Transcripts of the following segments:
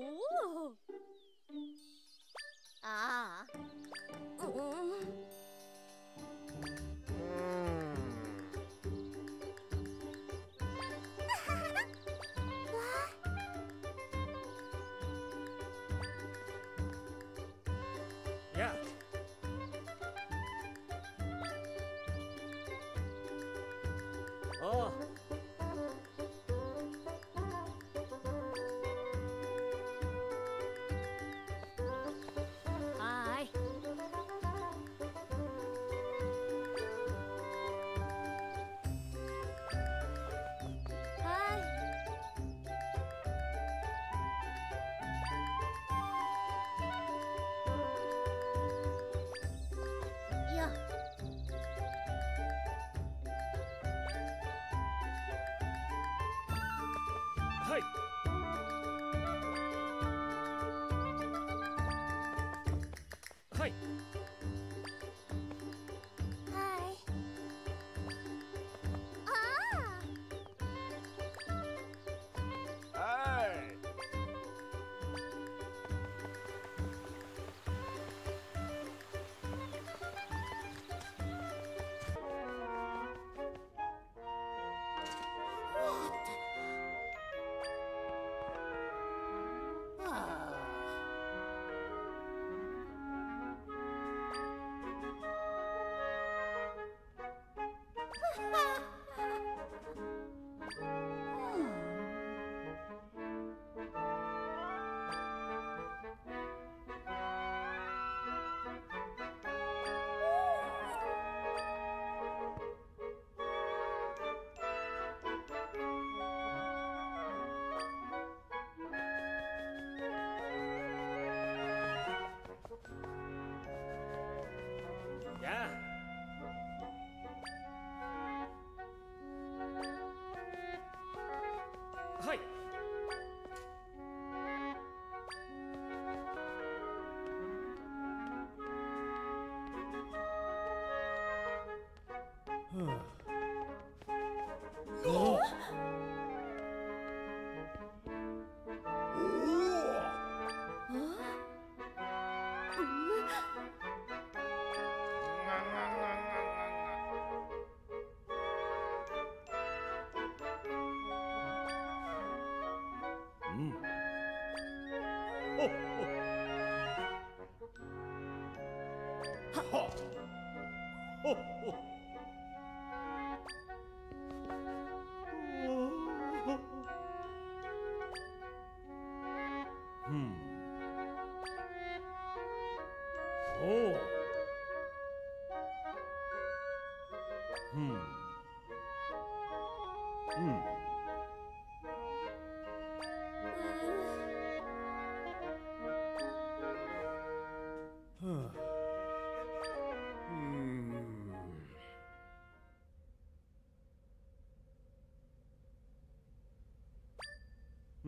오! 아. 음. 야. 어.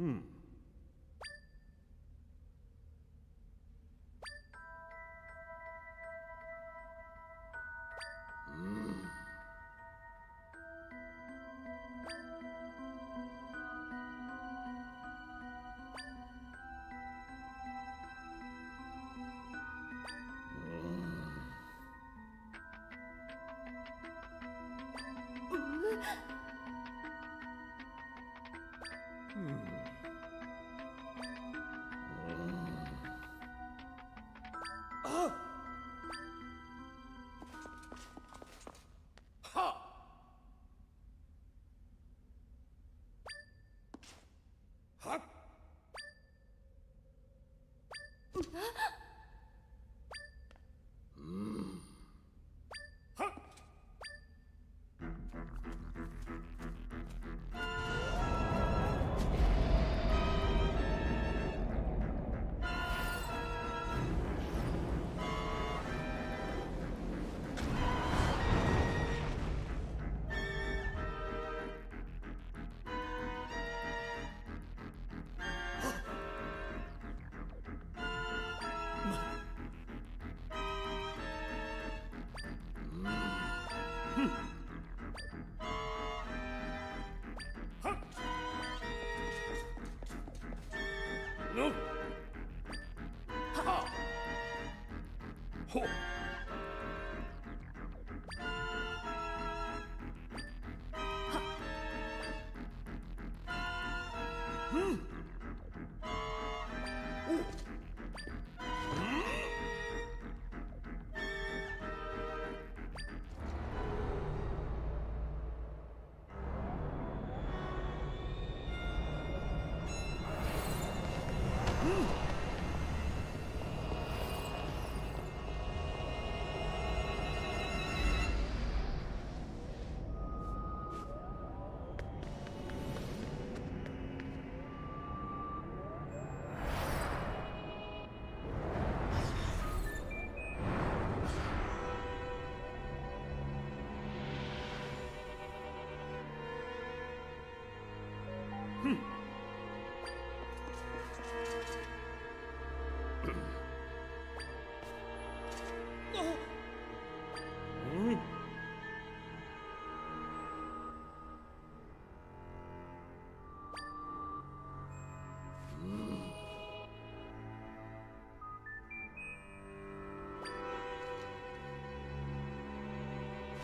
Hmm. Ho.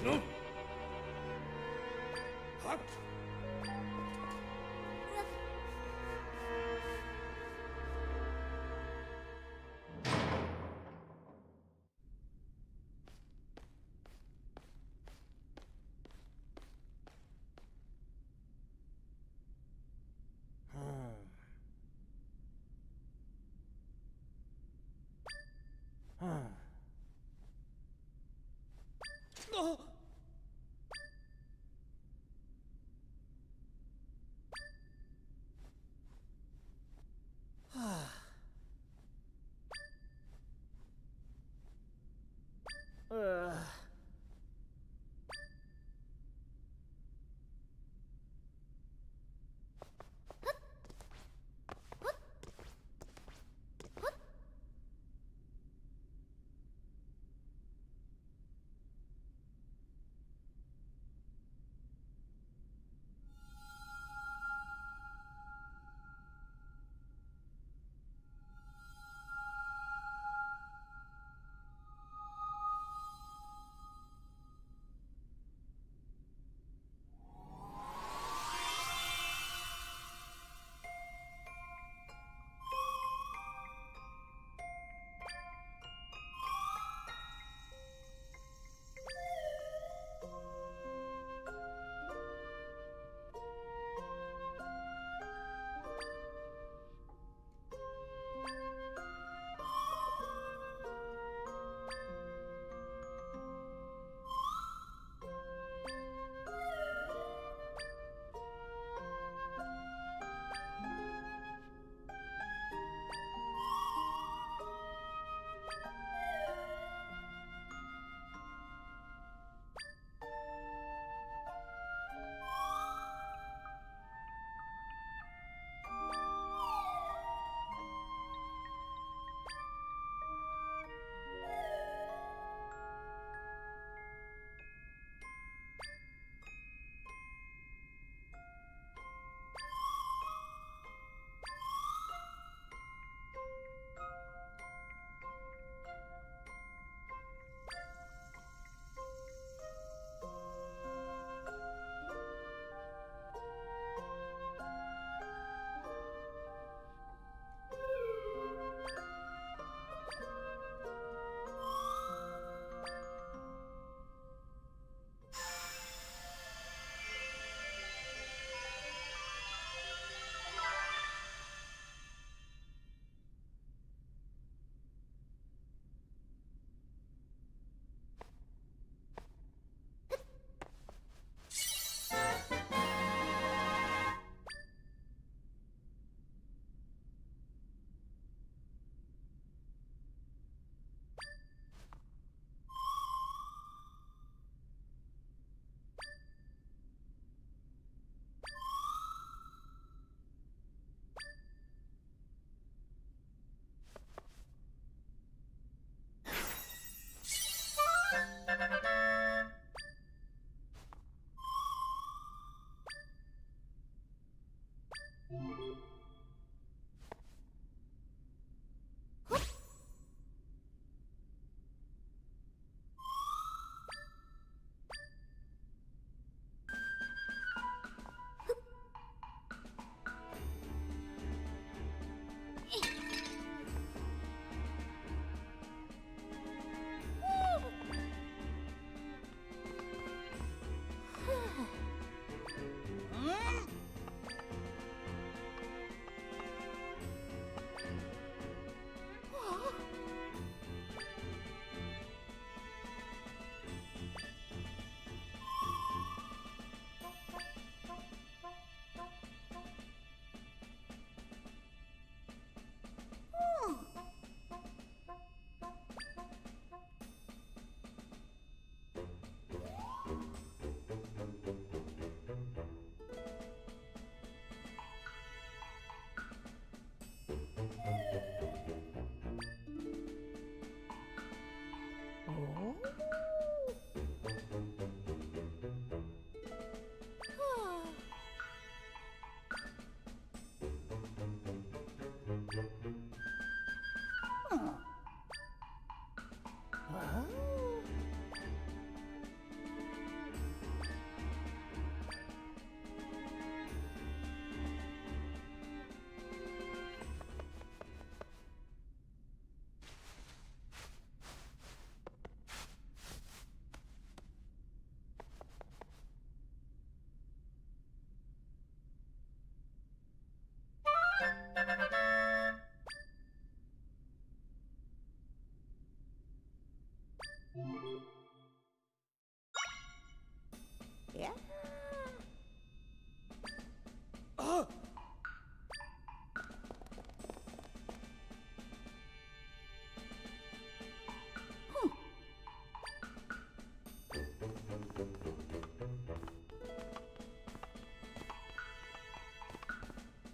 Huh.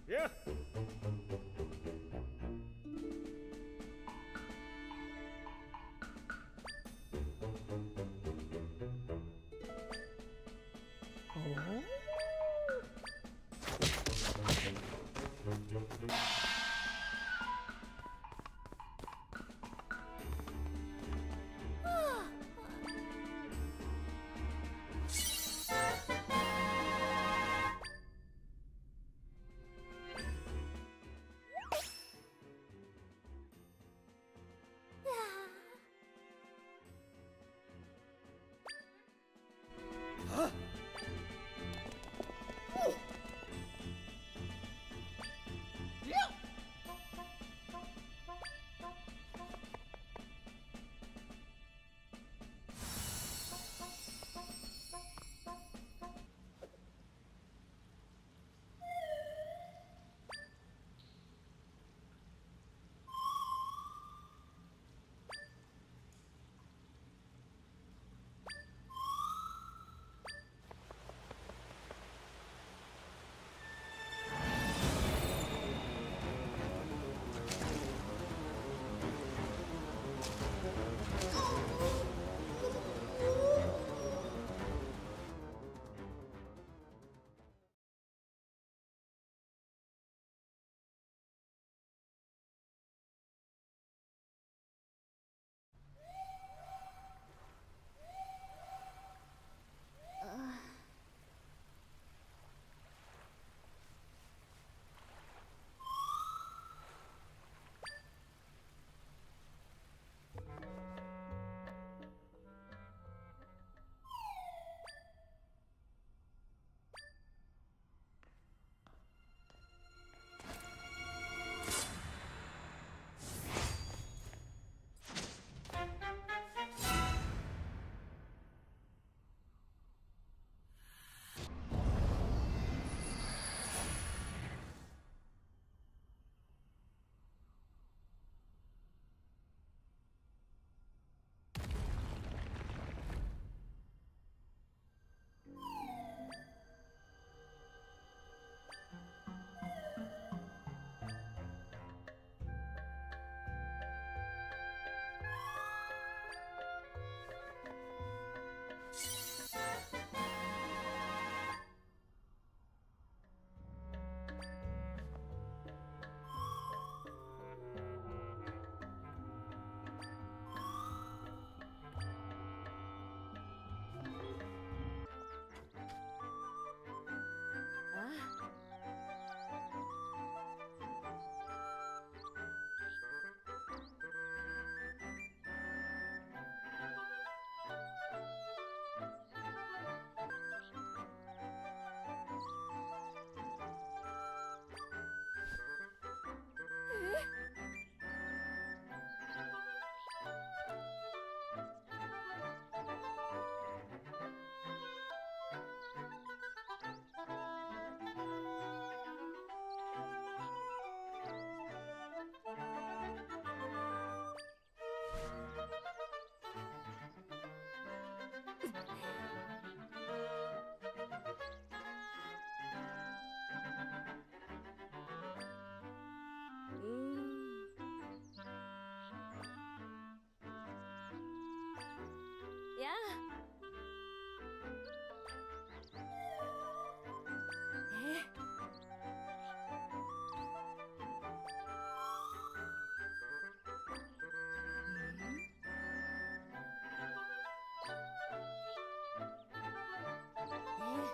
Yeah. え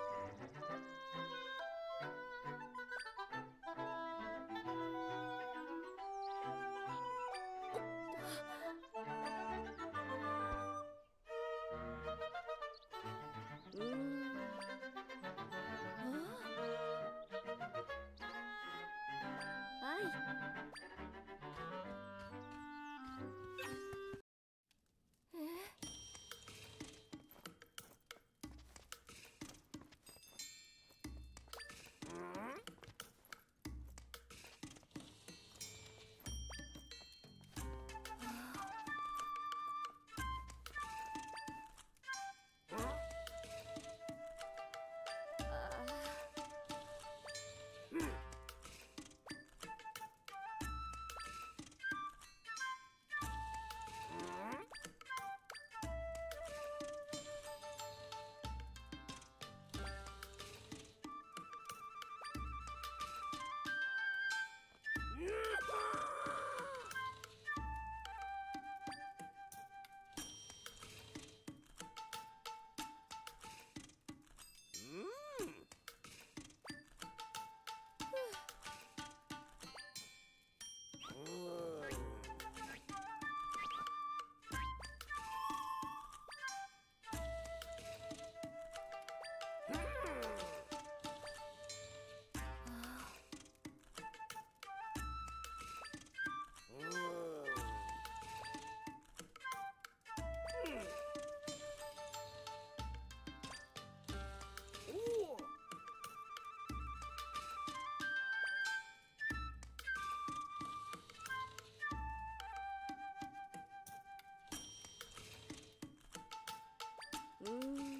Hum.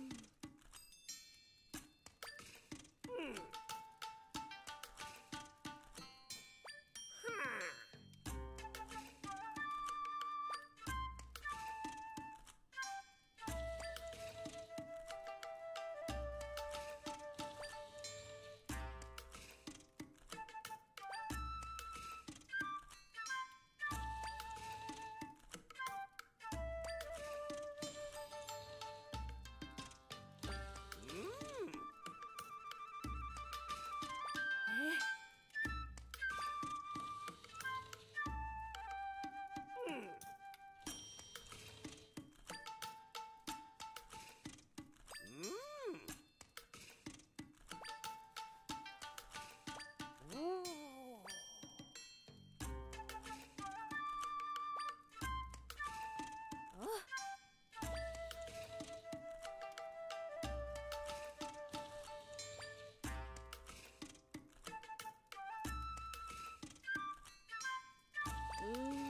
Ooh.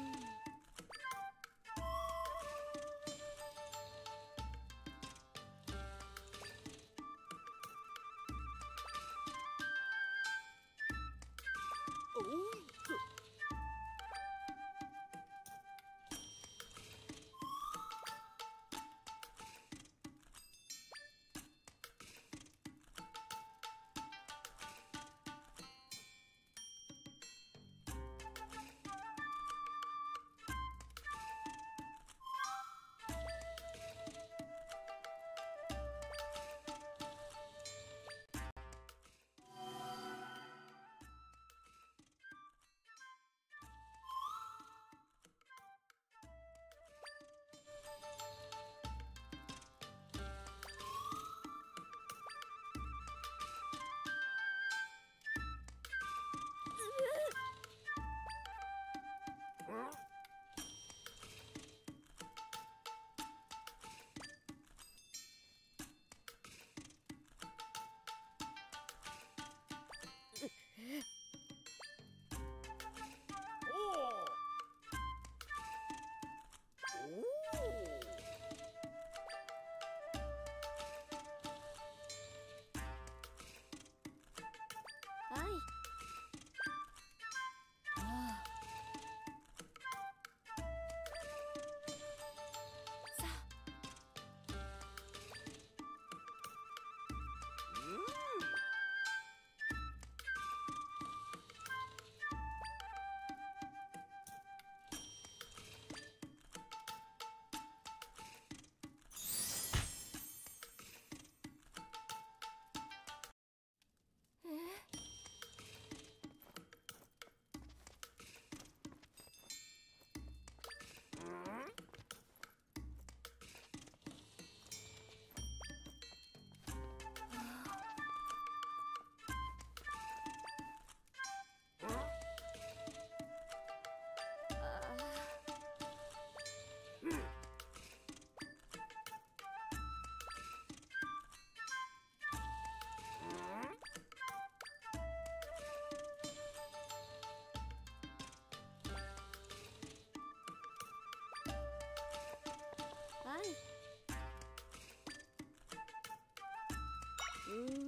Ooh.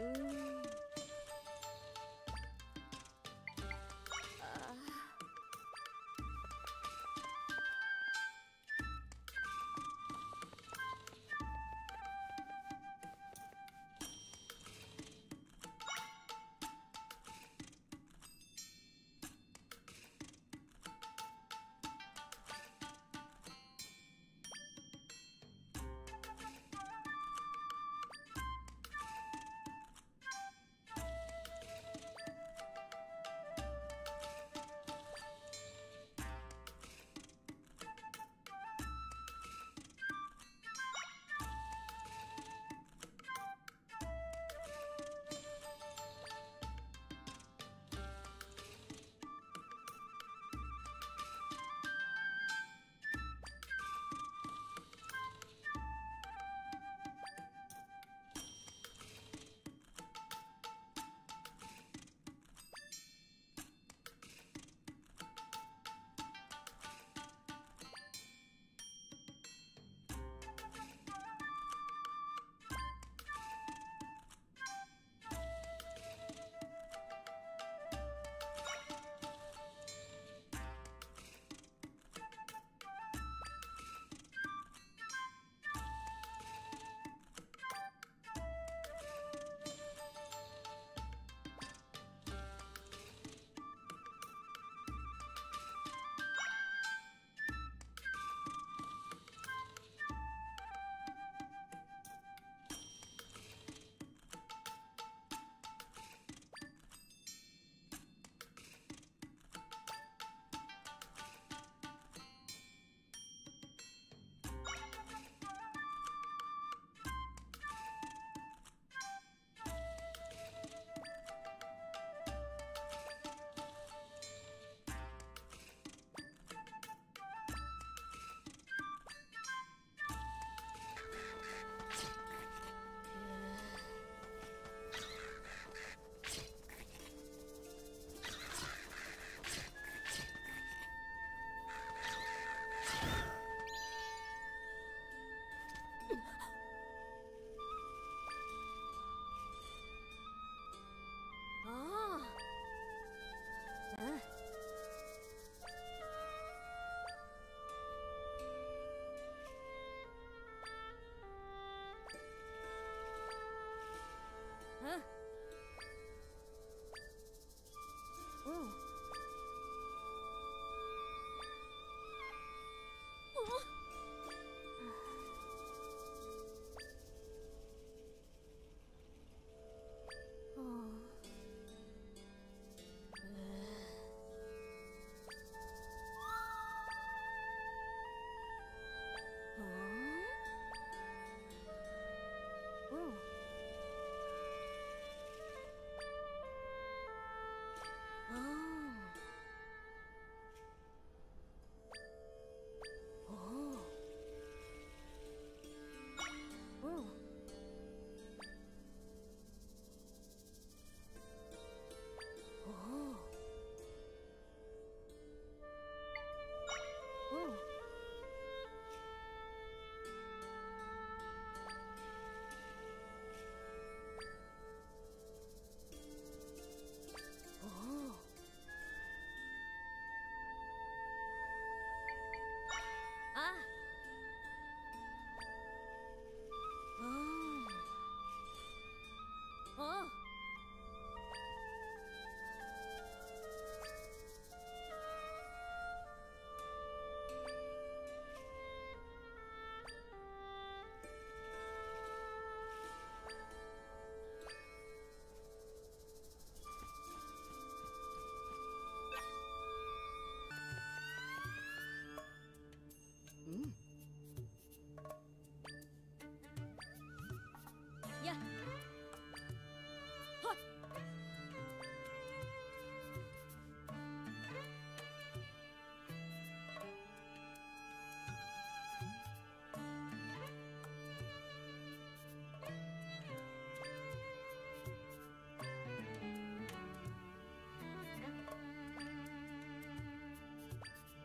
Ooh.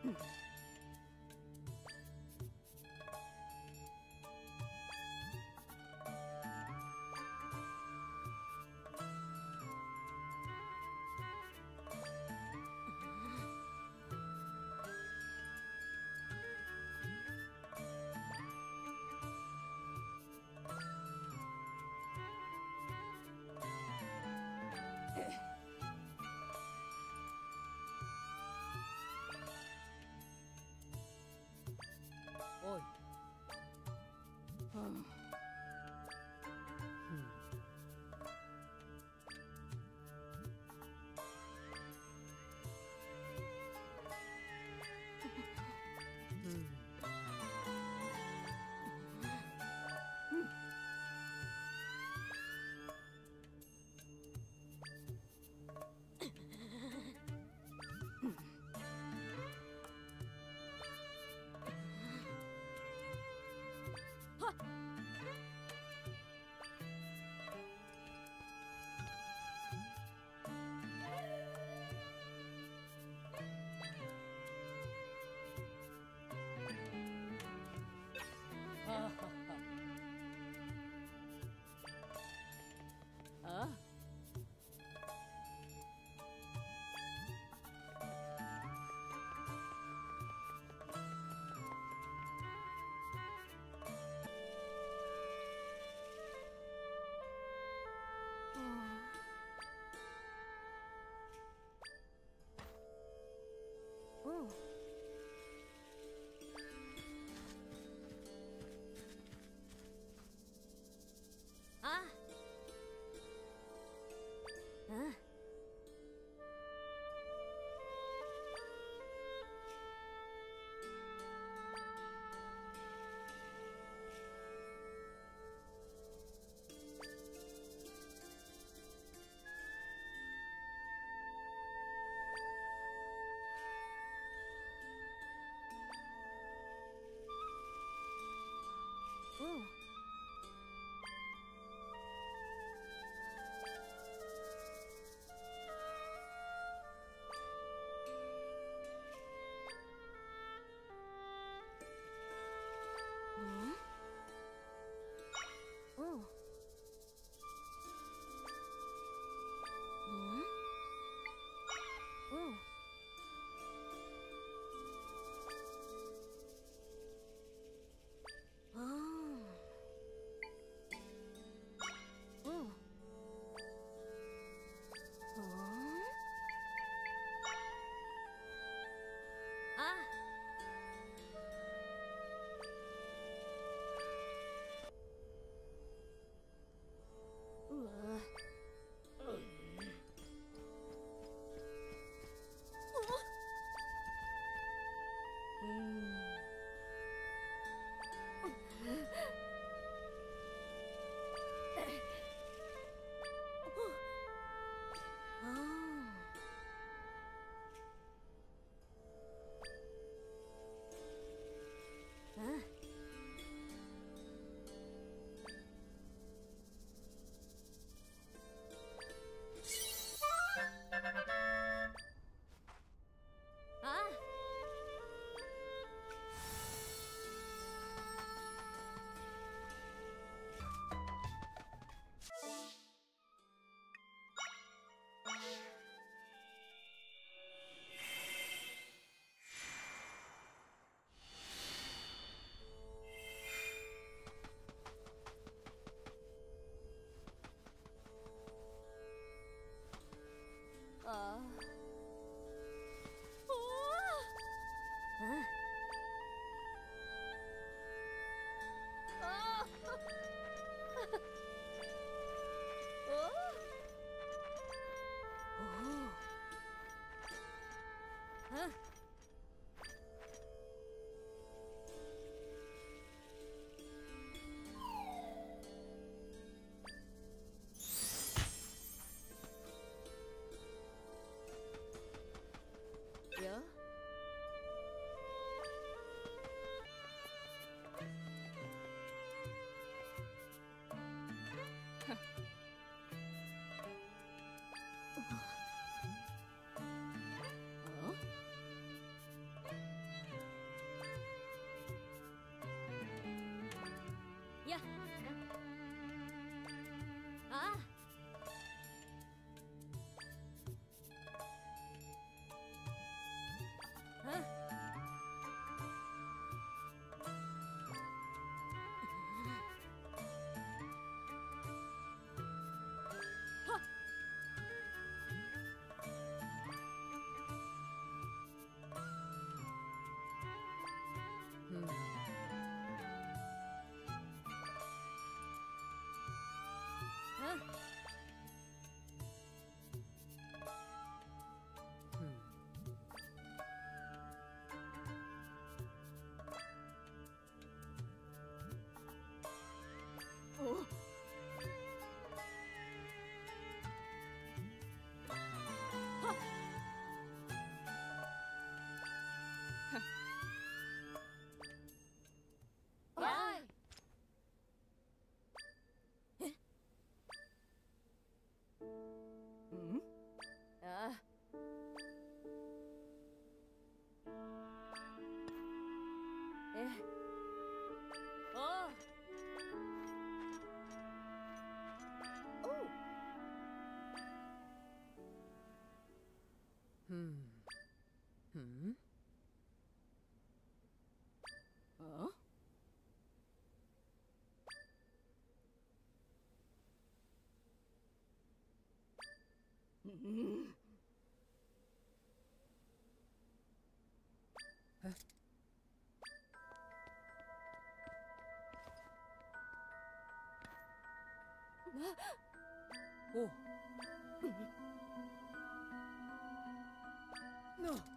Hmm. home. Ooh. Hmm. Hmm? Huh? Hmm? Huh? Oh. No.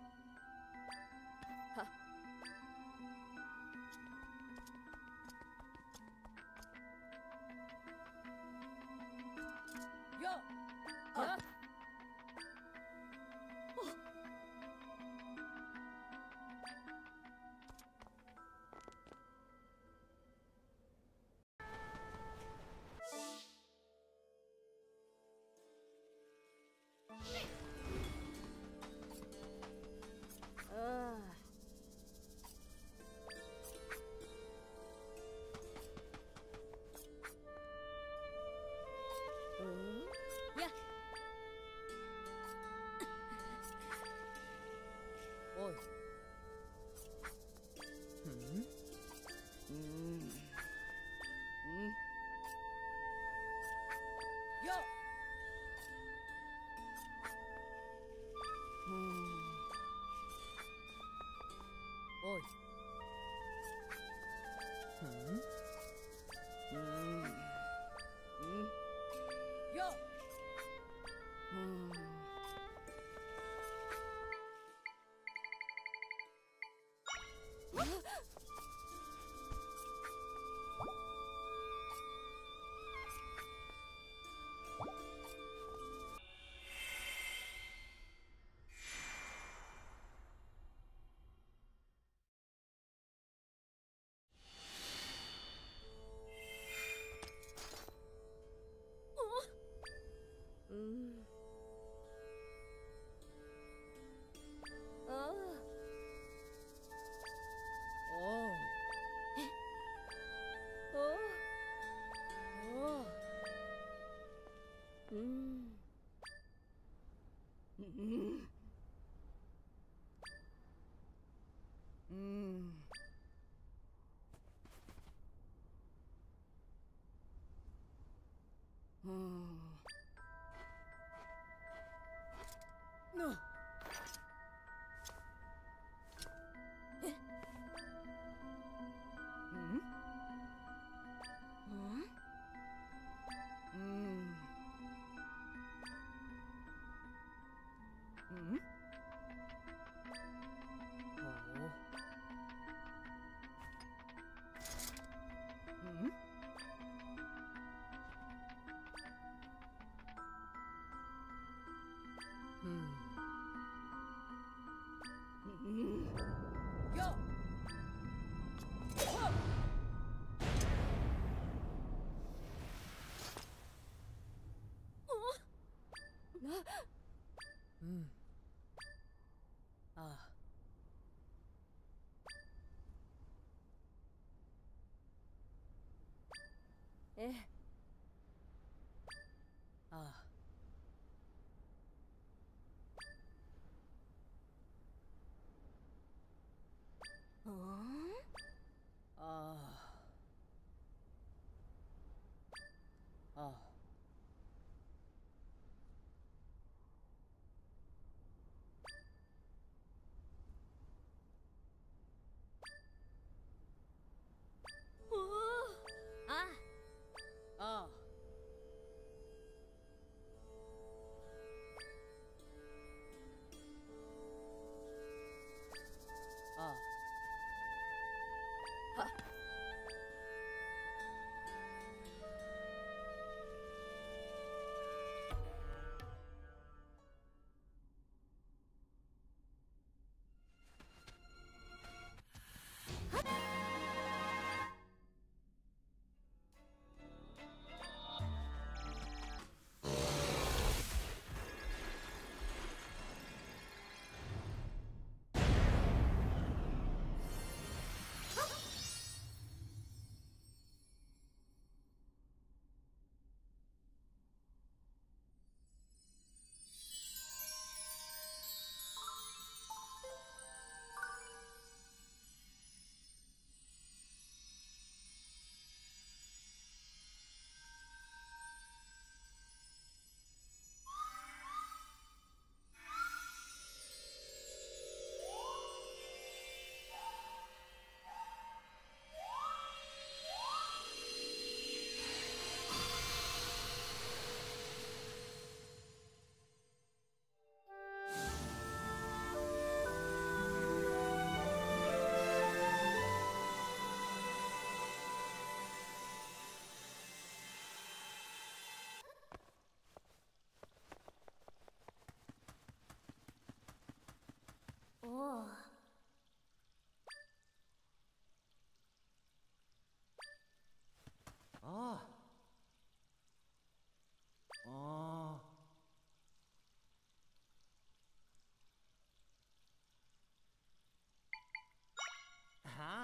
오. 아. 아.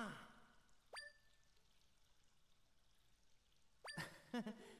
아.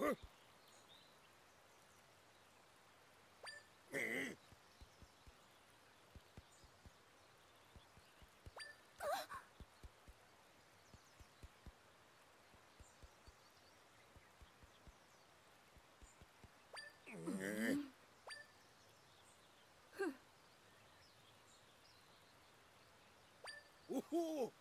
おほ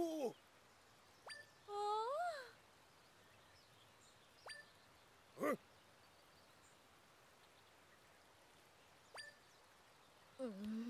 おおうん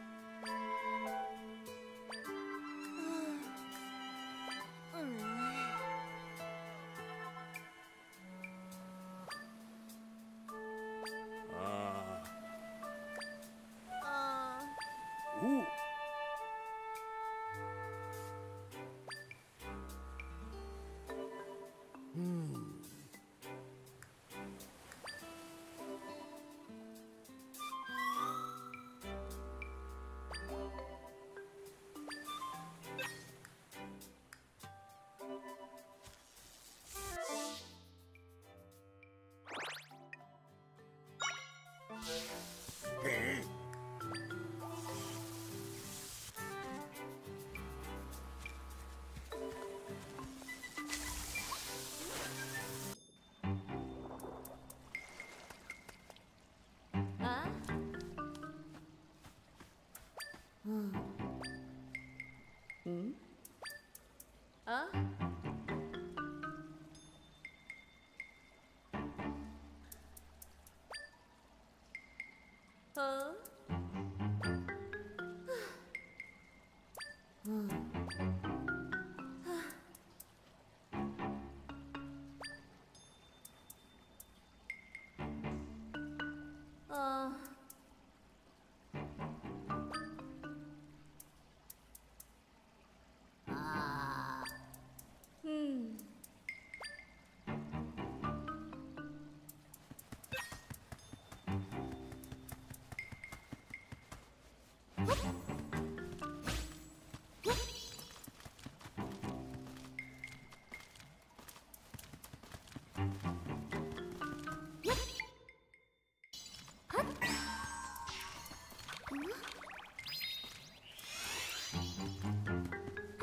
うんうんあ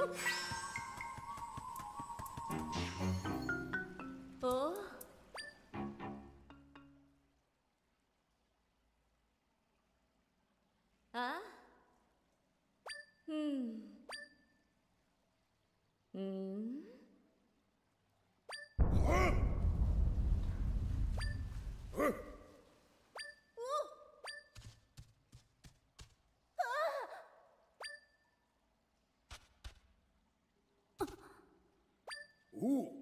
Woo! Ooh.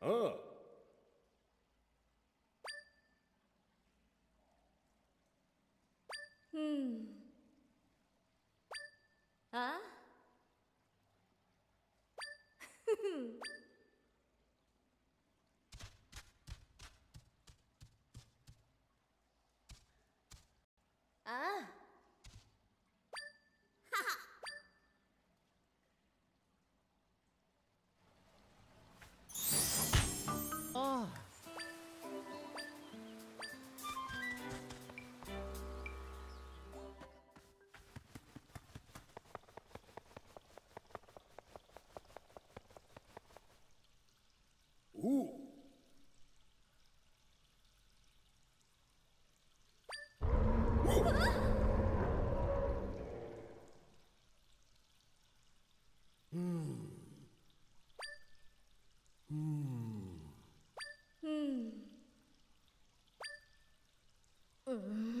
嗯，Mm-hmm.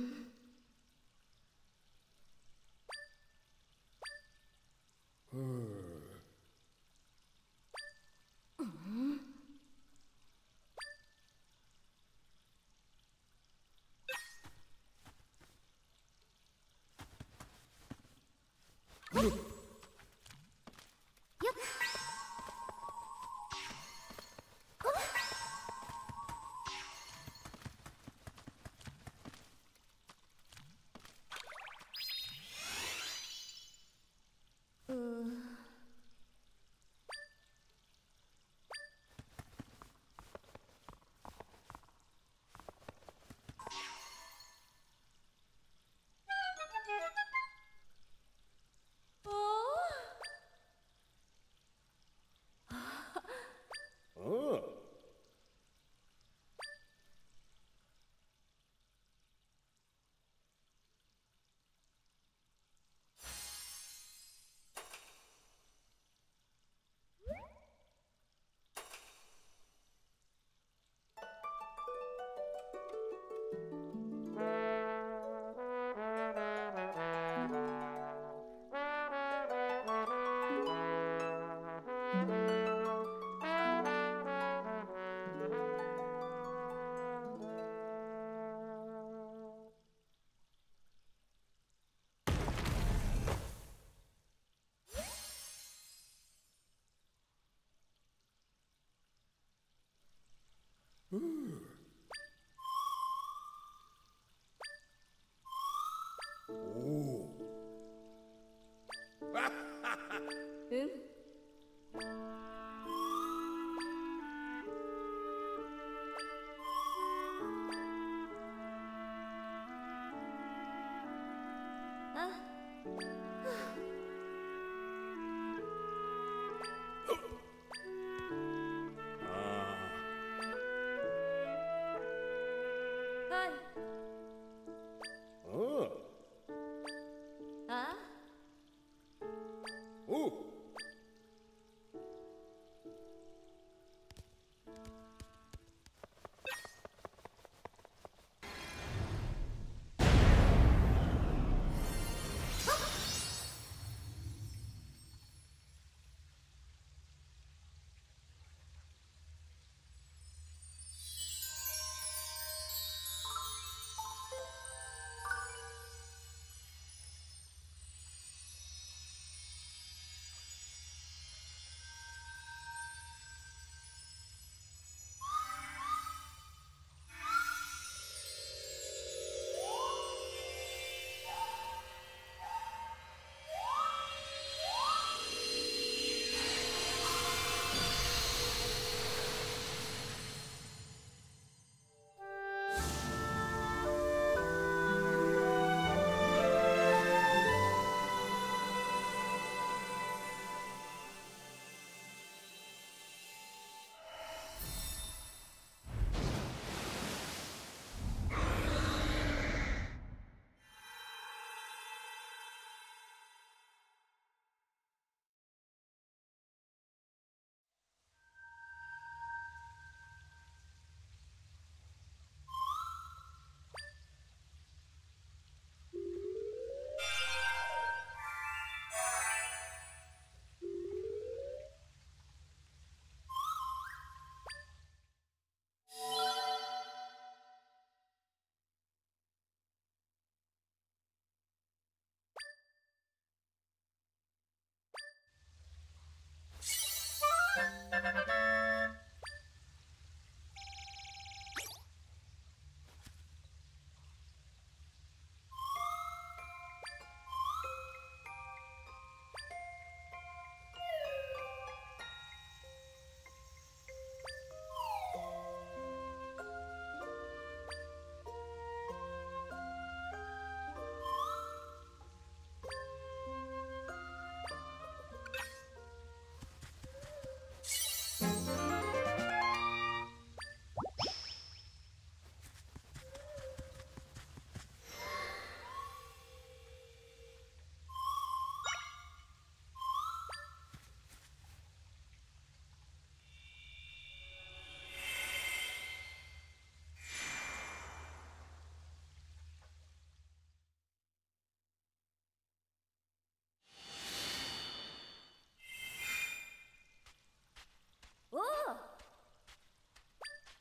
Ooh.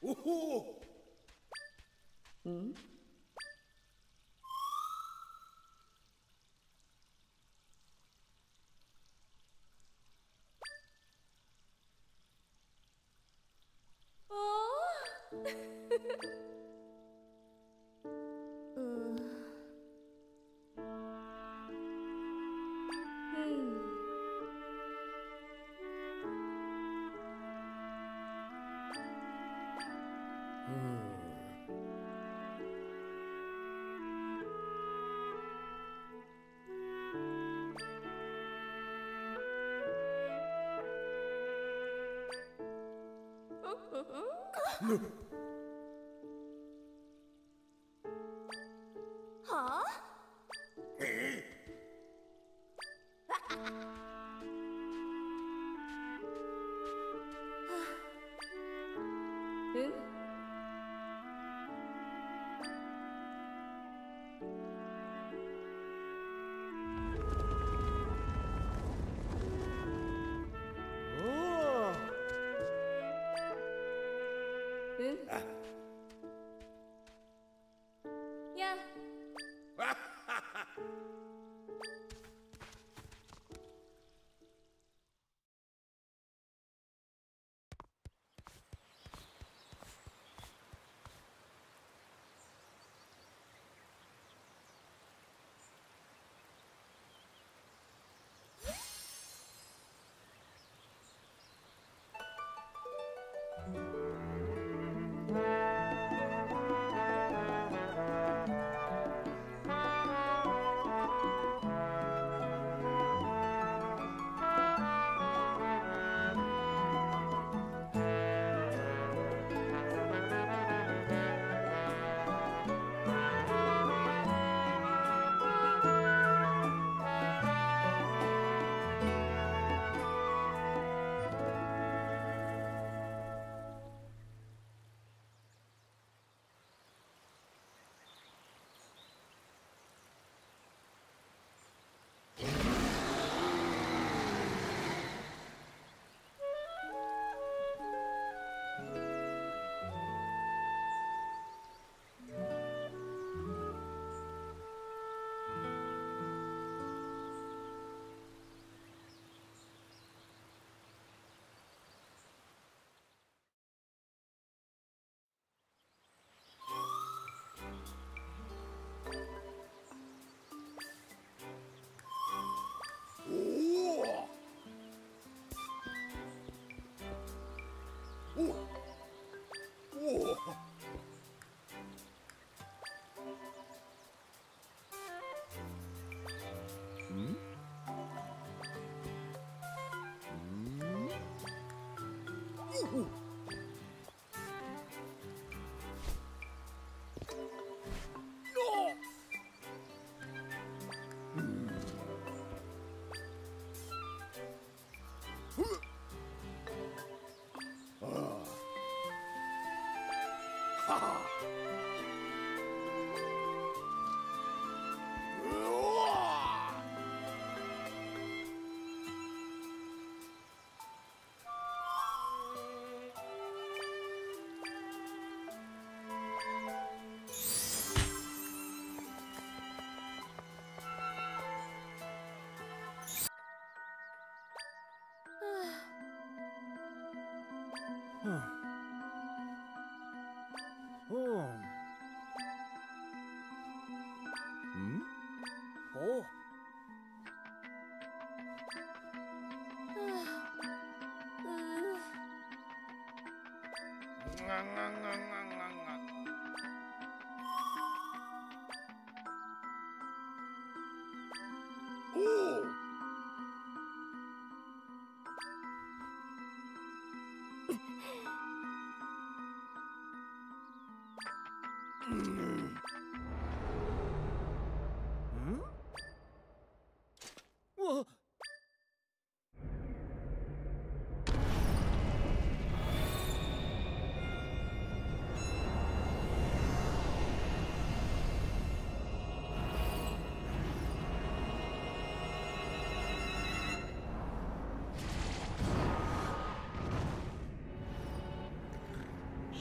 오호. 응? 어? No. 嗯嗯お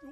中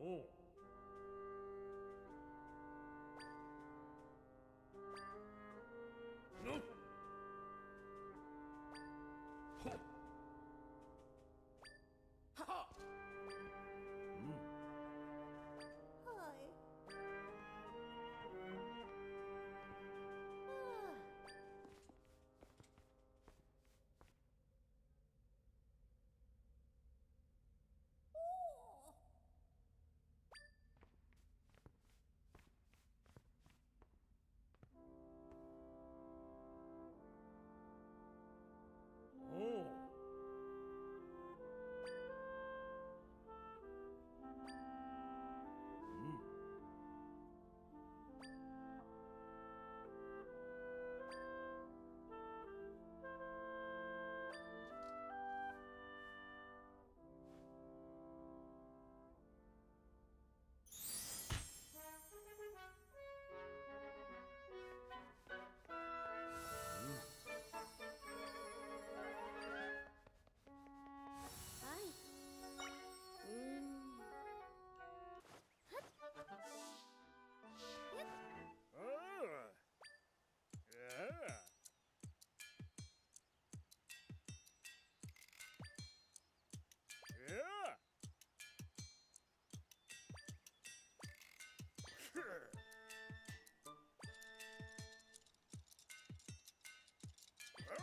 容。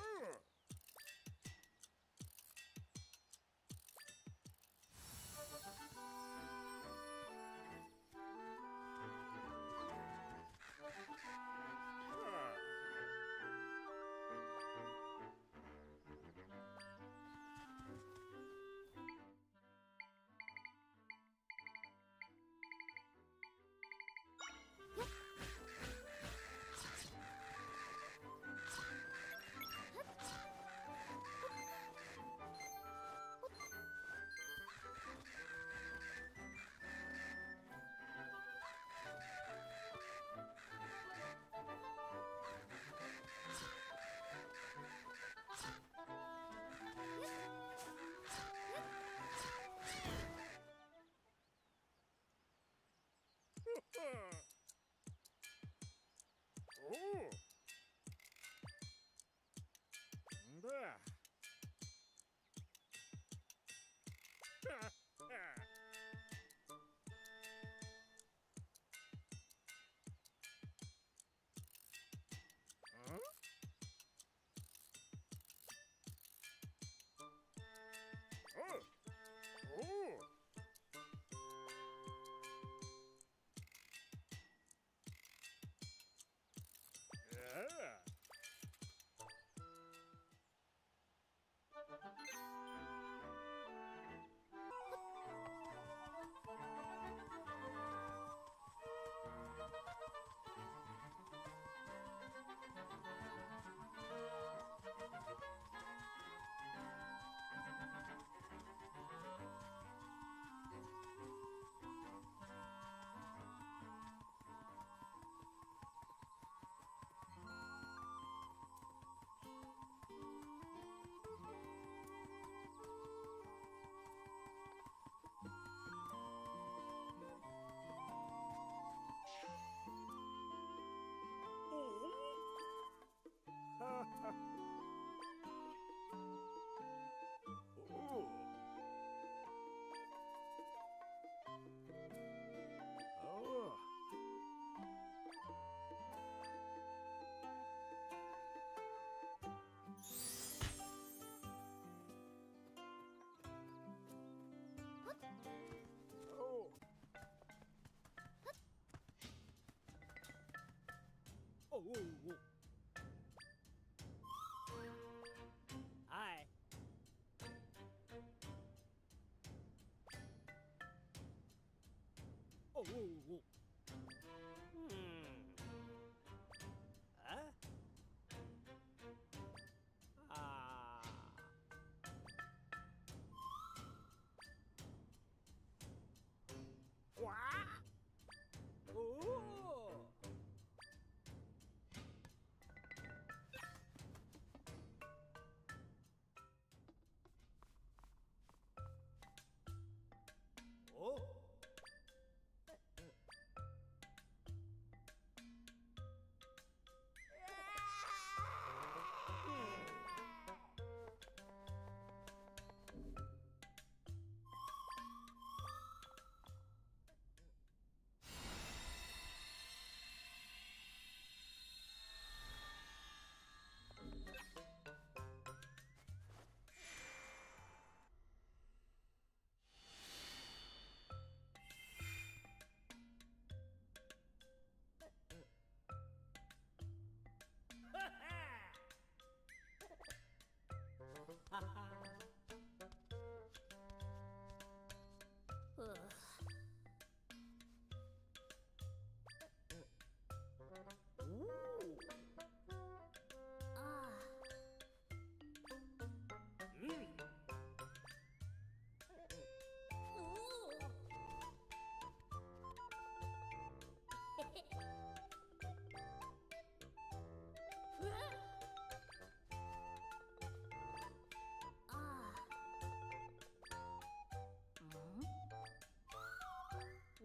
Sure. Ooh. Ha oh, oh, oh.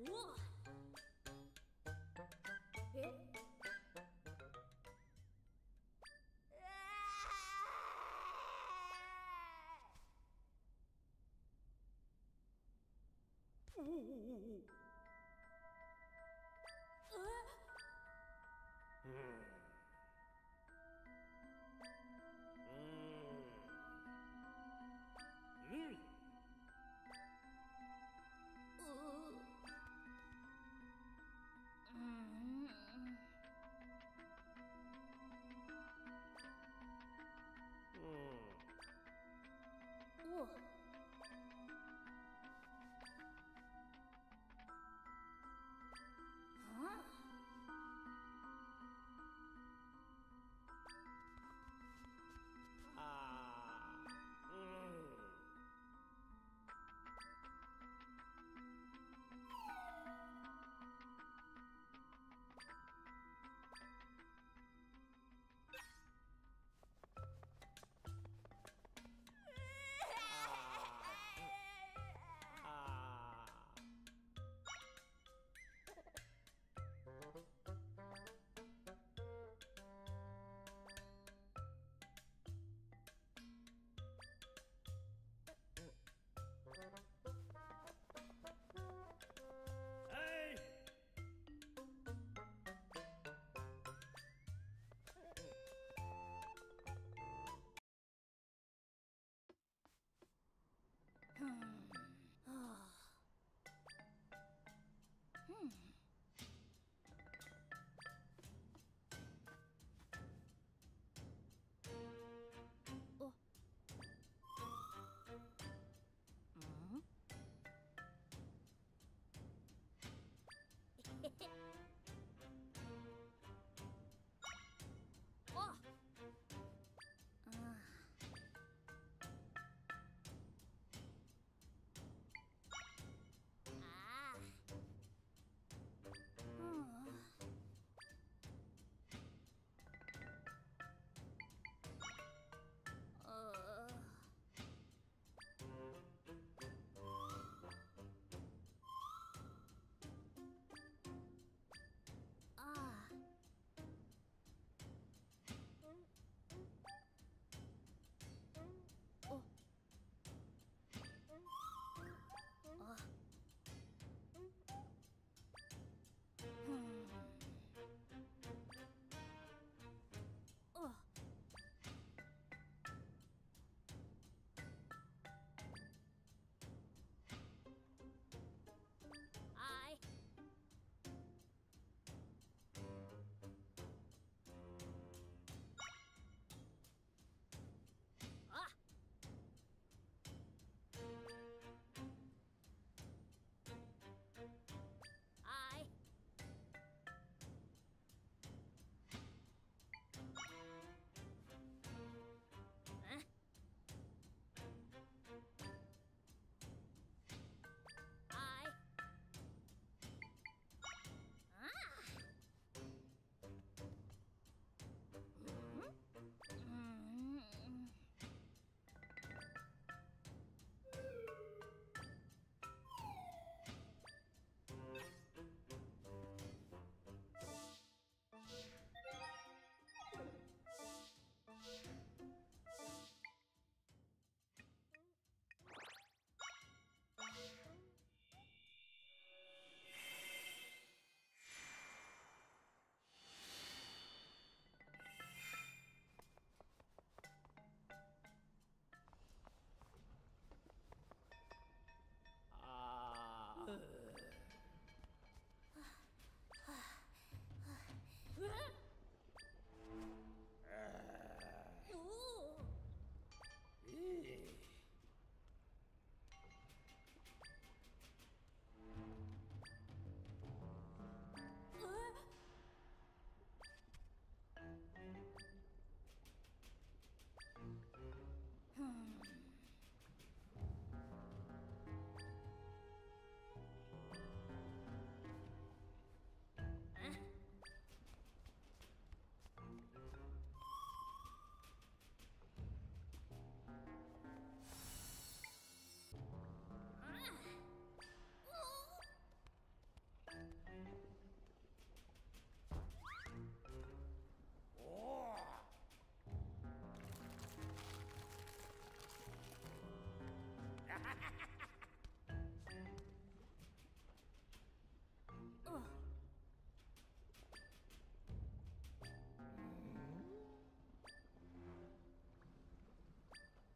嗯。Oh.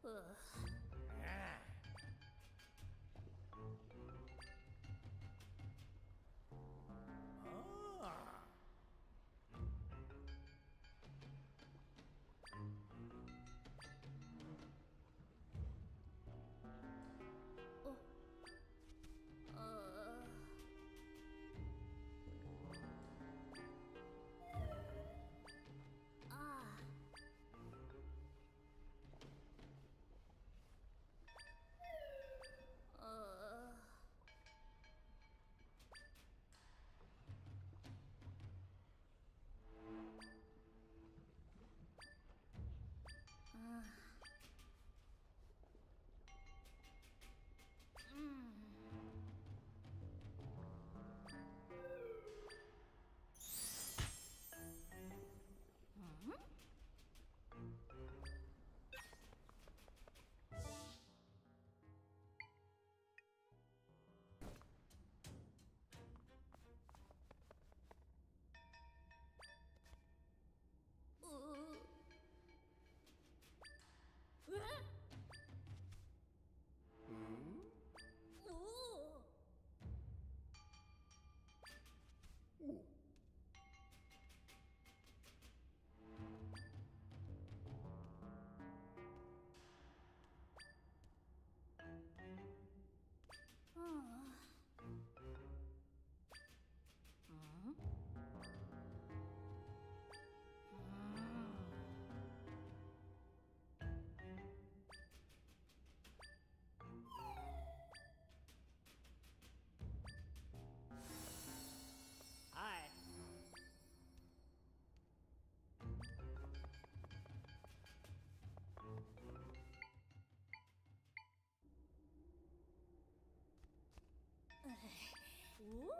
Ugh. Ooh.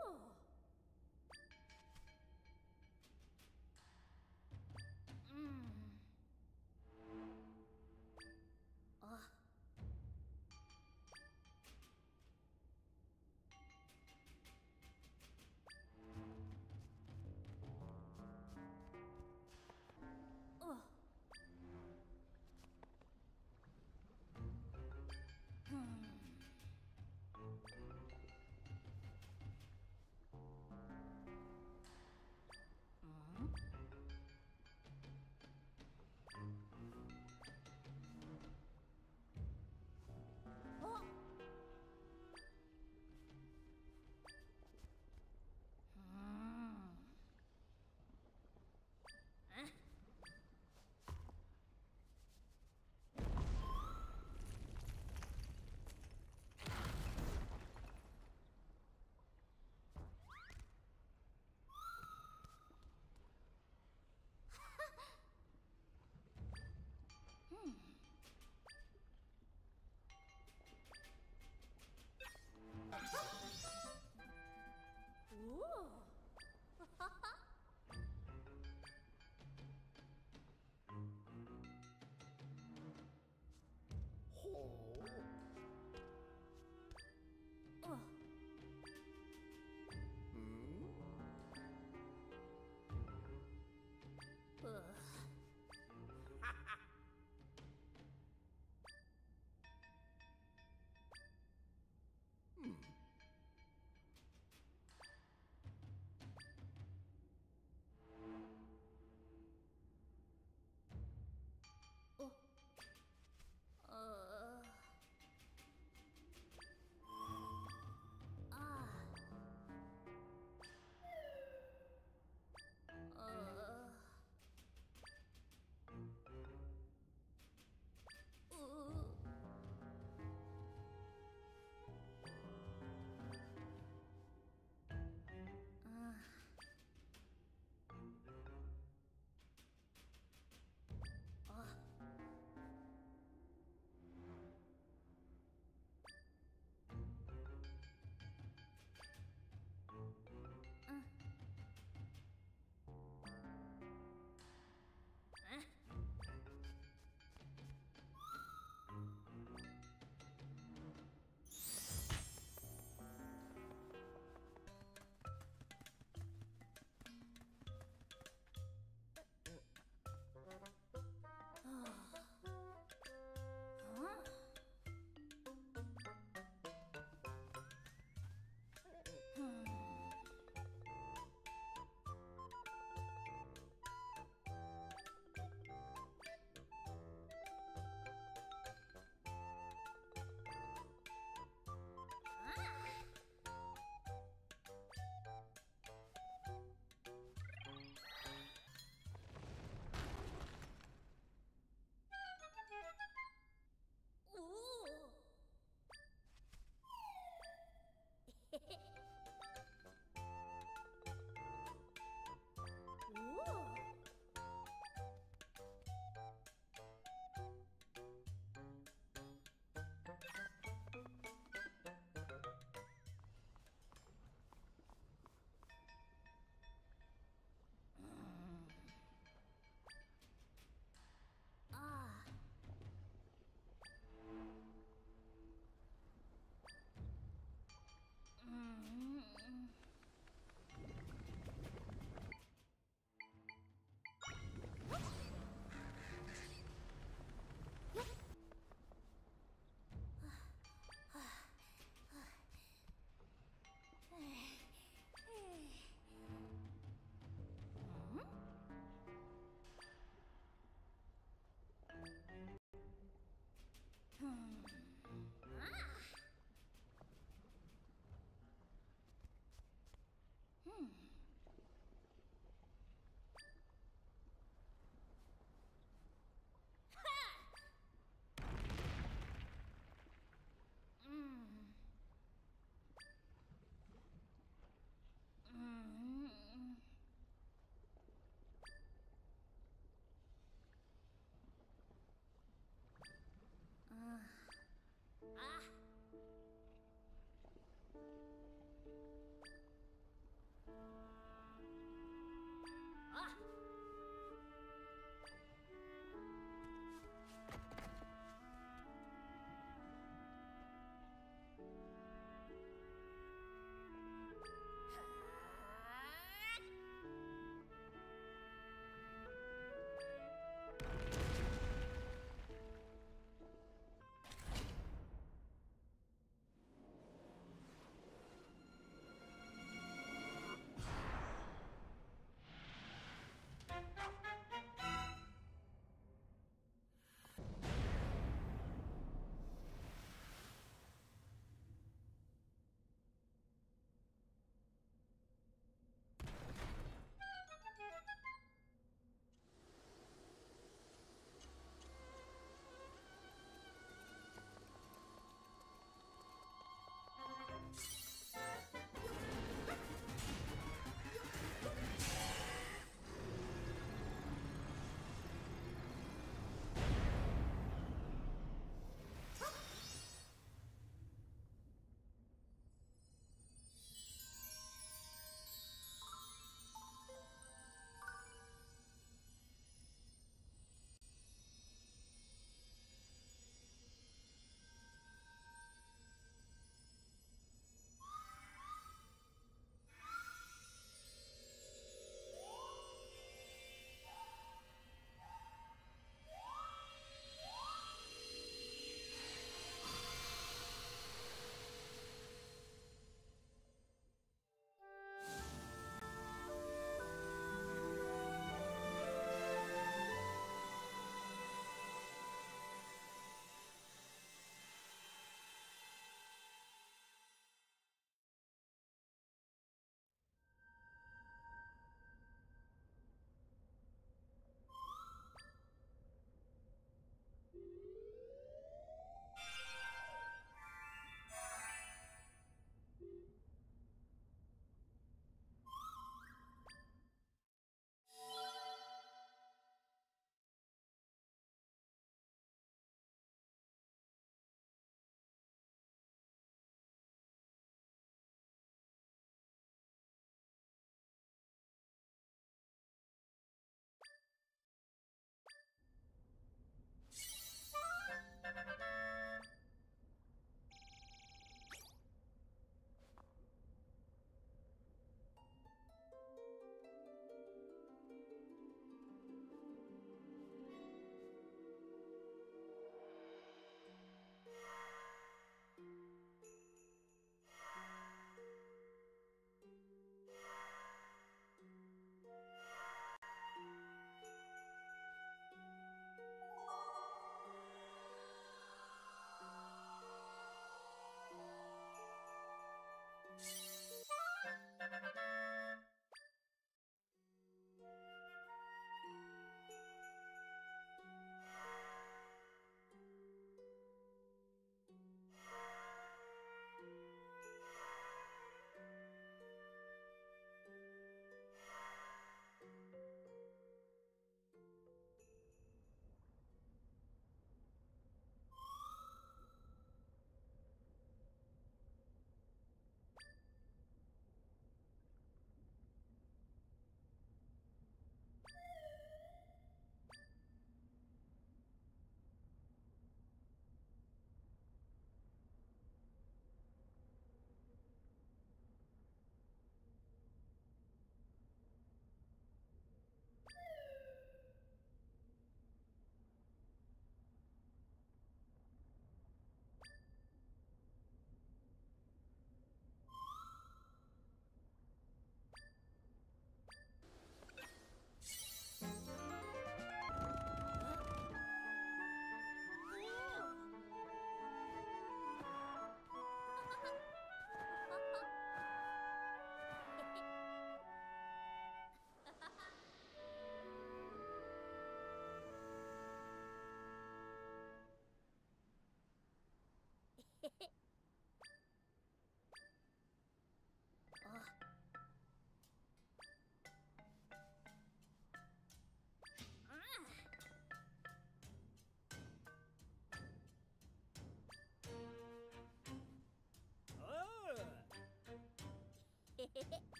Hehehe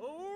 Oh!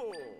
큐!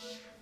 Shh.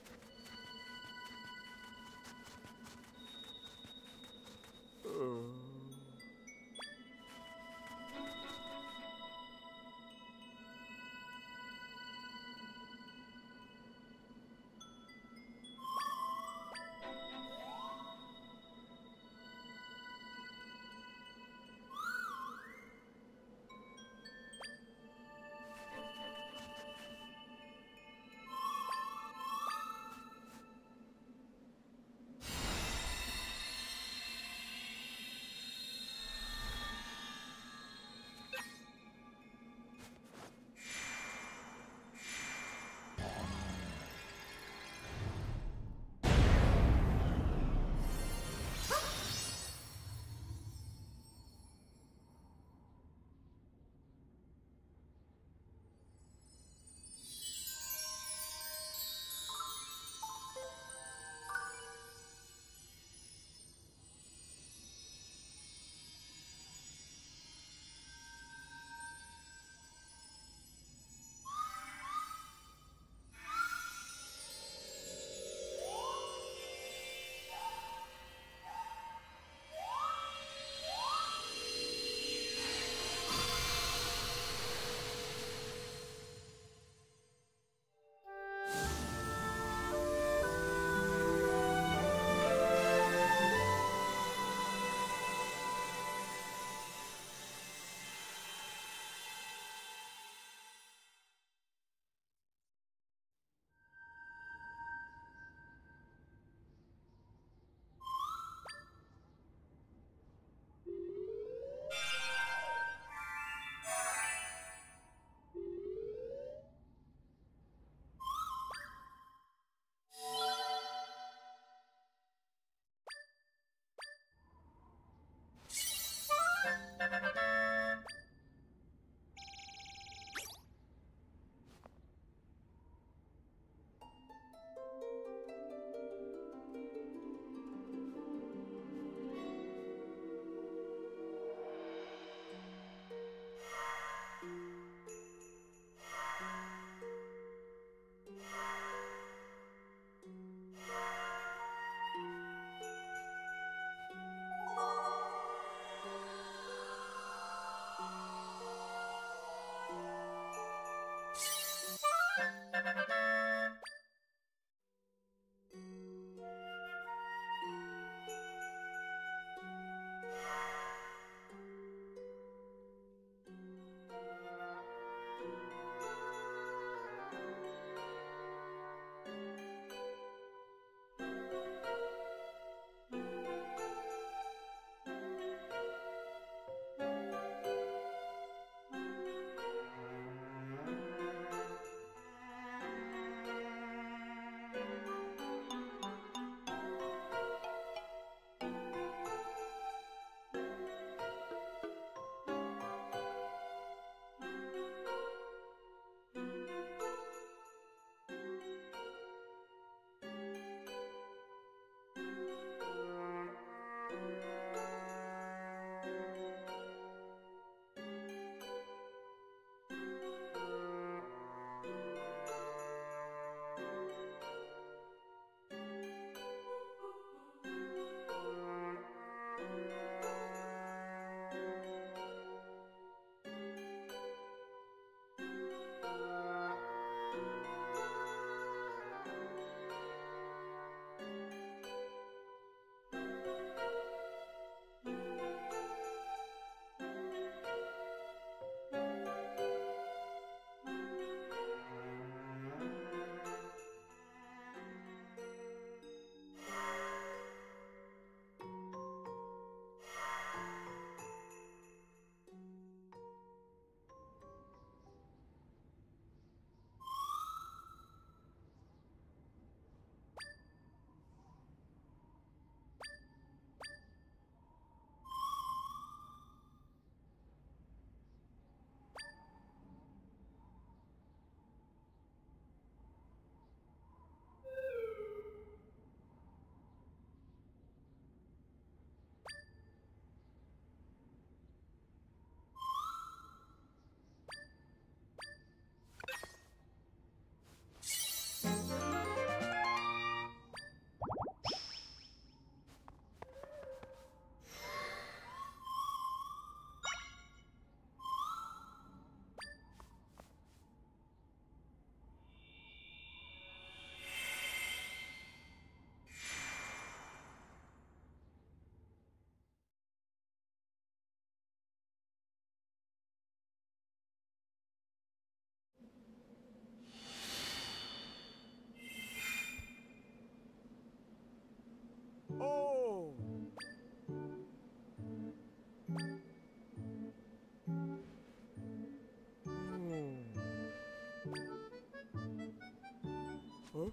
어?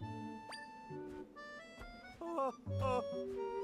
아, 아.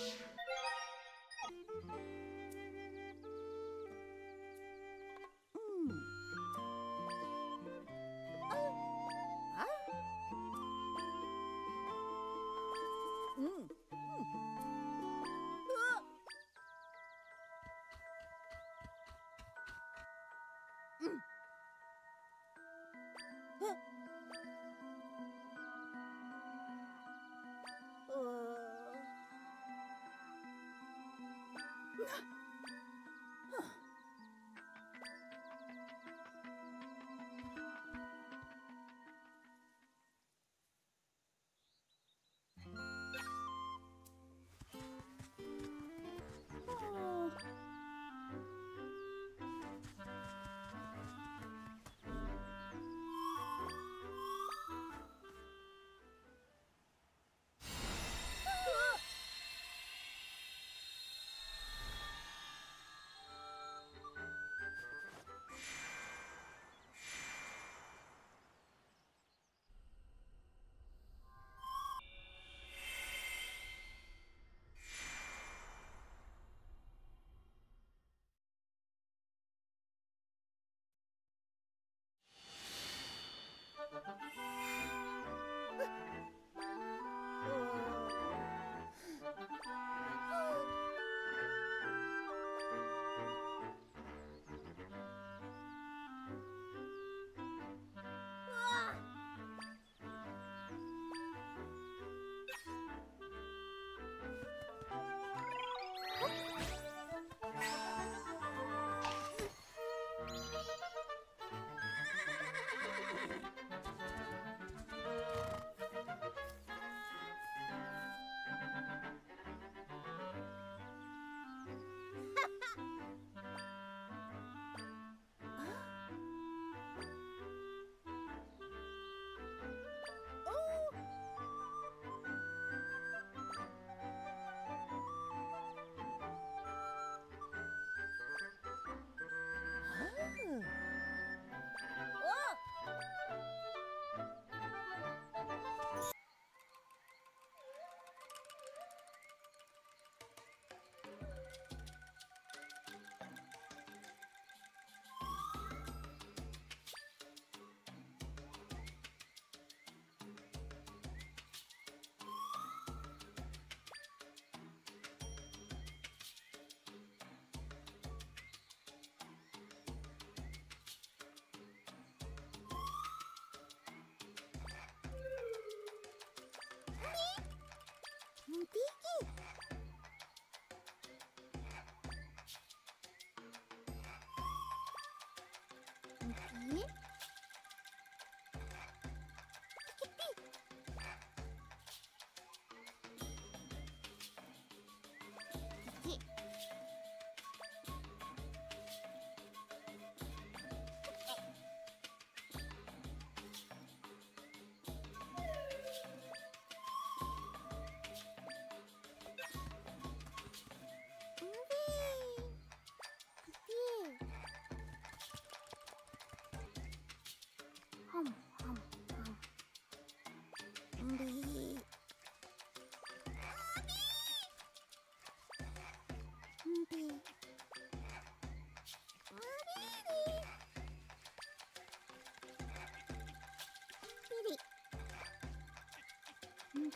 Shh. Mumpy?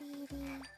ンディー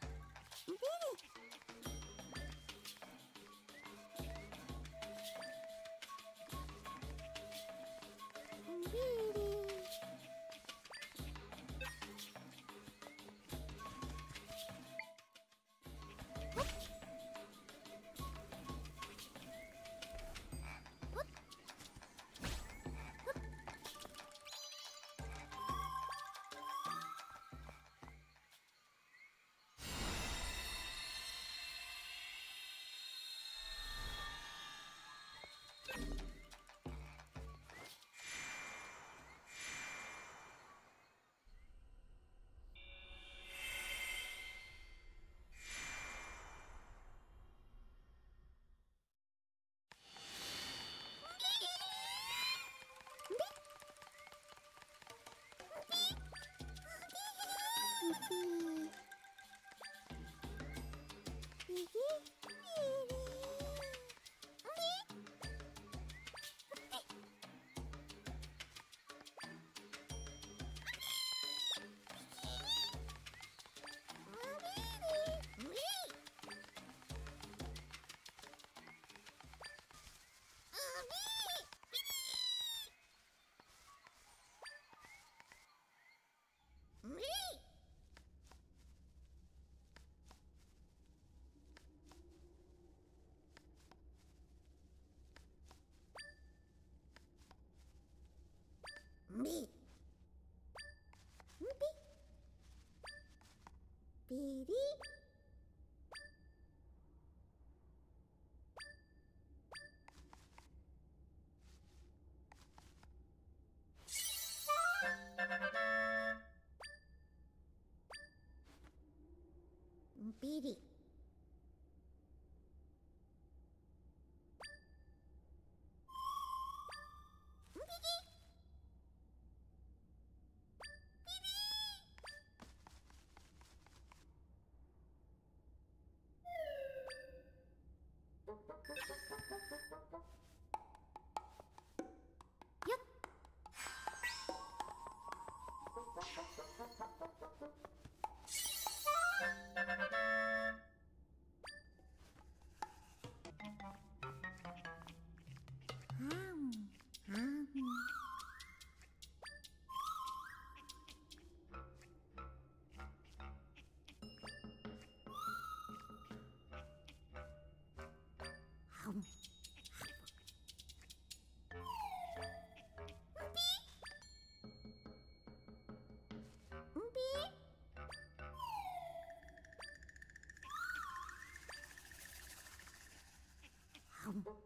meat.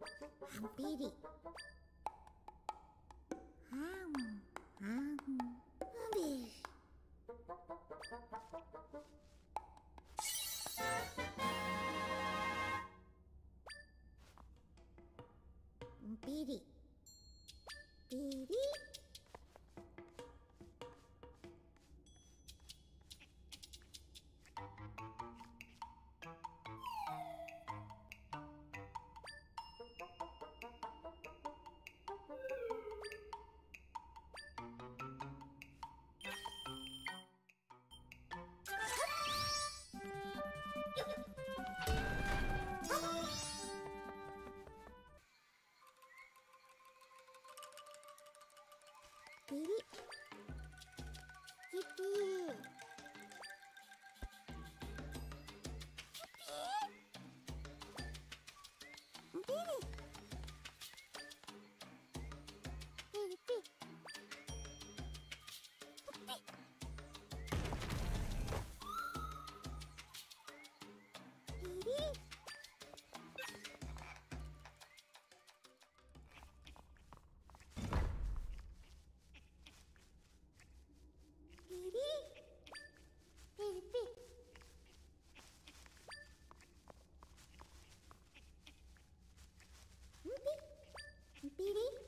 はんはんビリはんはんビピリピリ Ooh. Beady?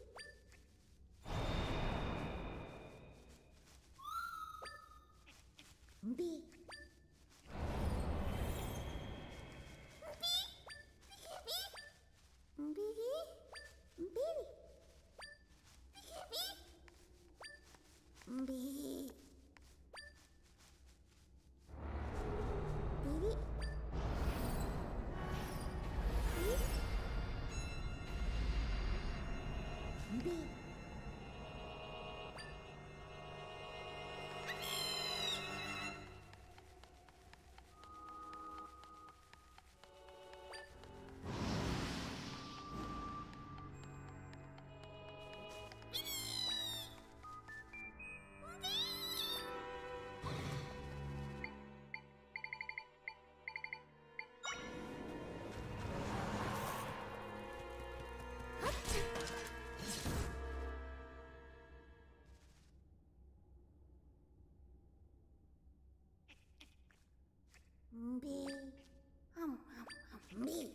me.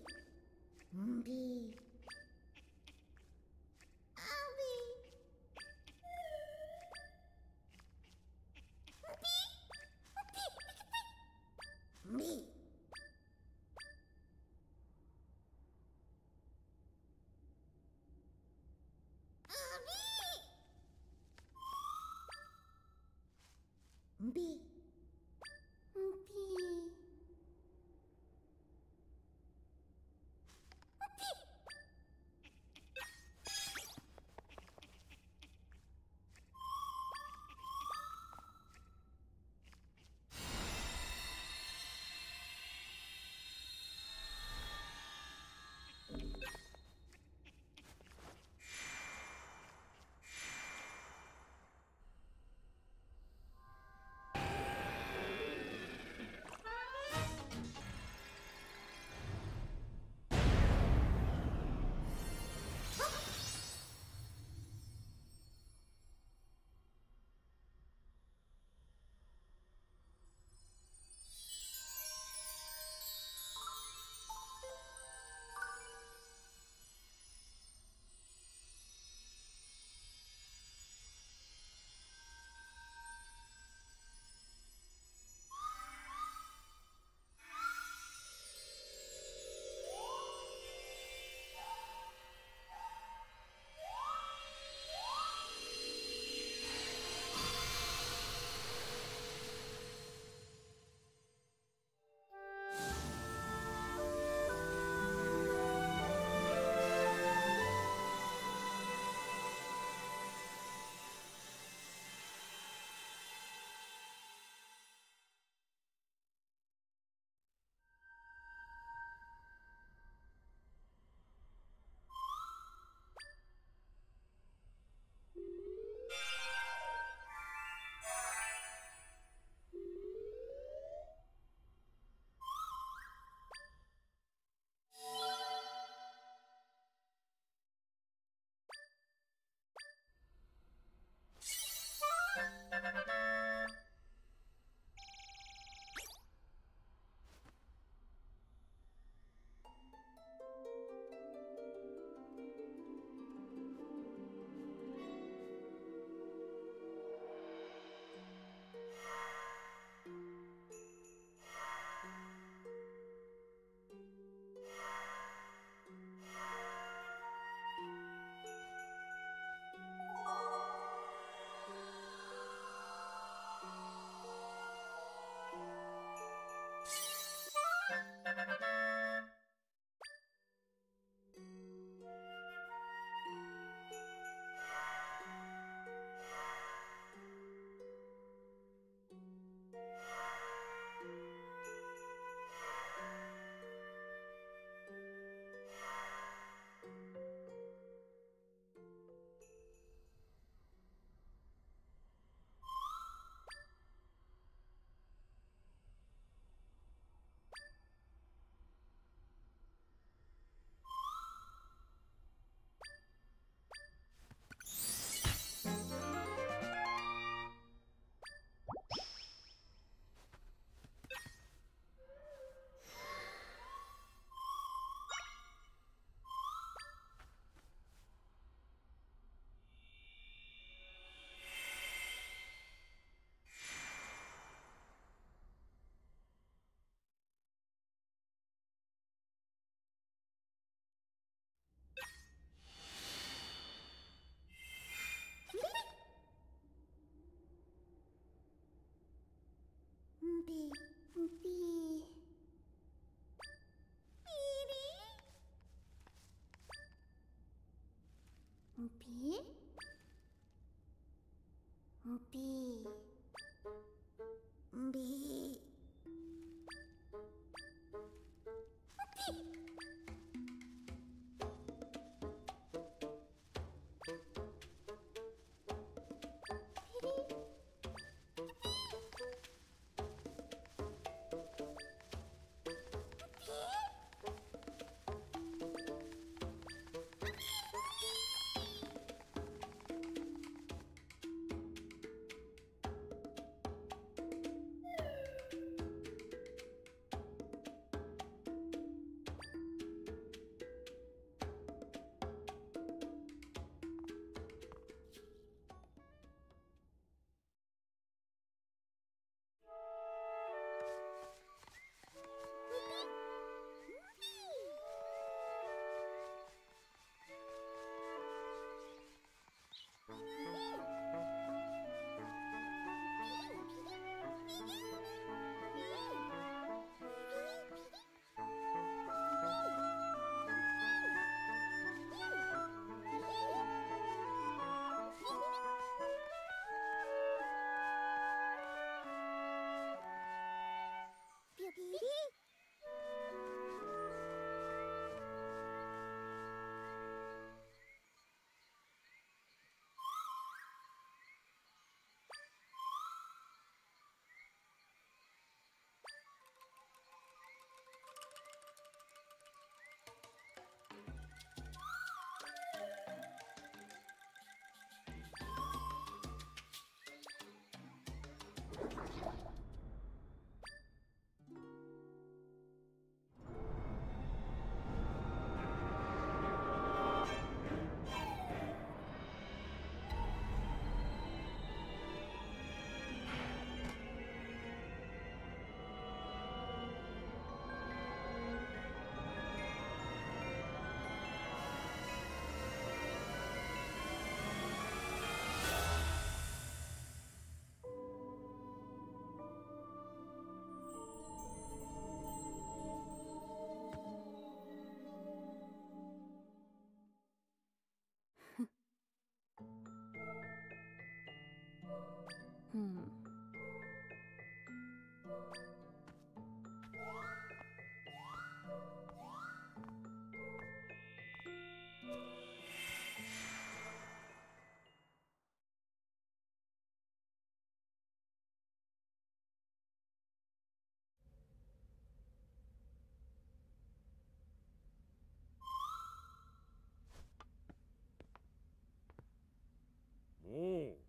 哦。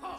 Huh.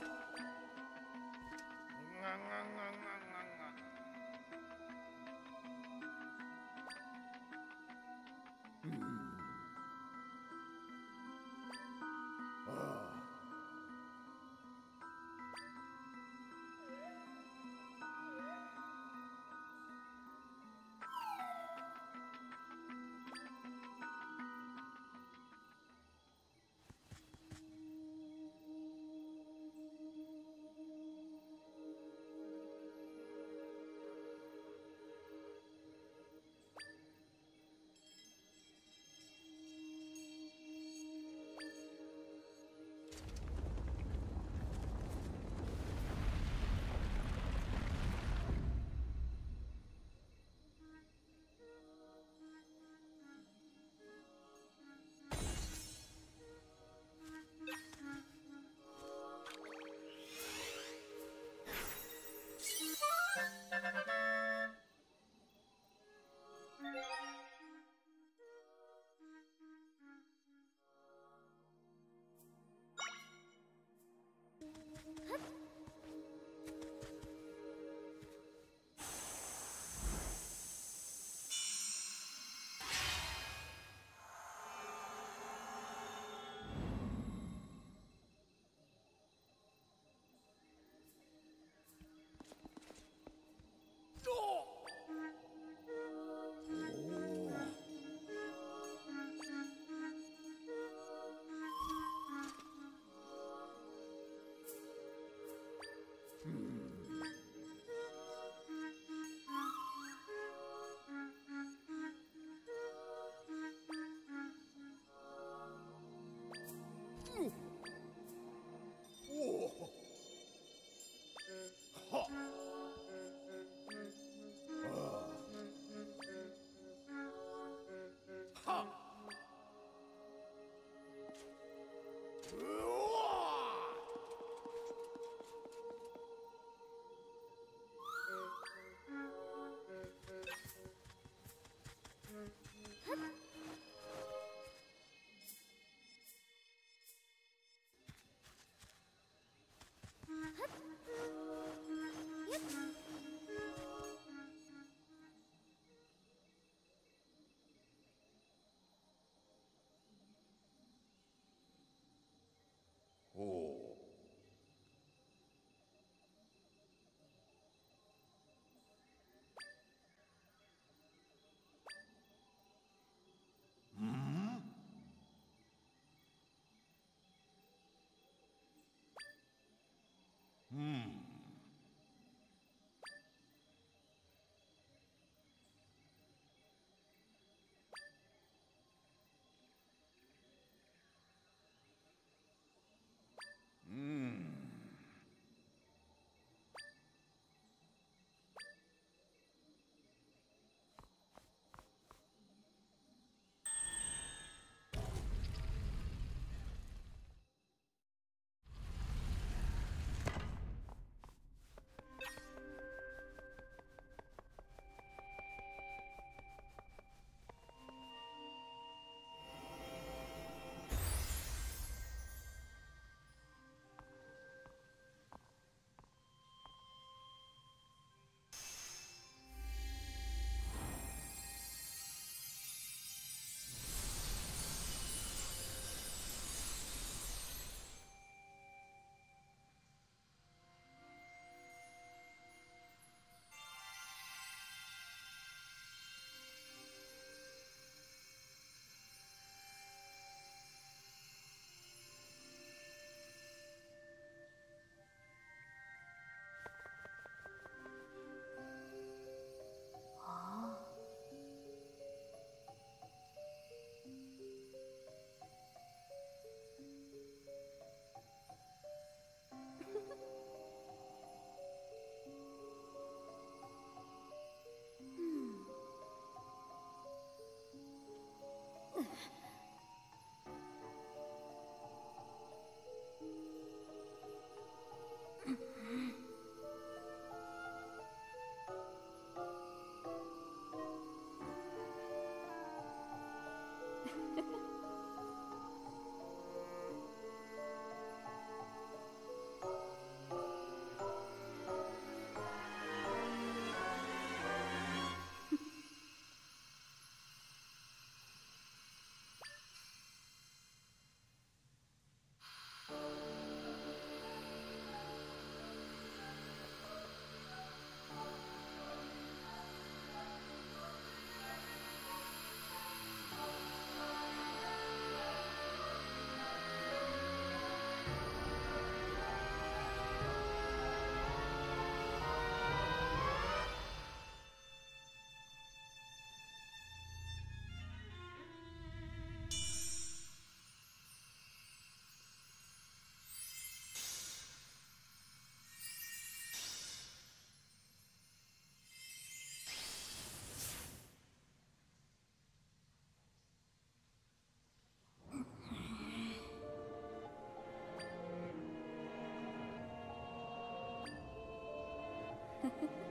Ha ha ha.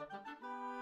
Música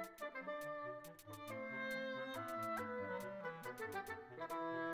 Thank you.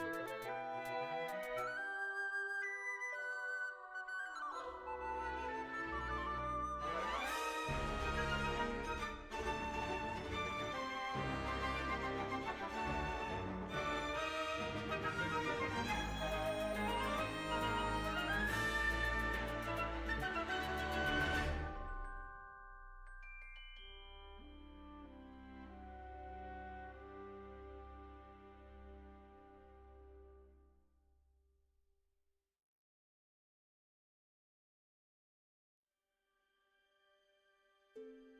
Bye.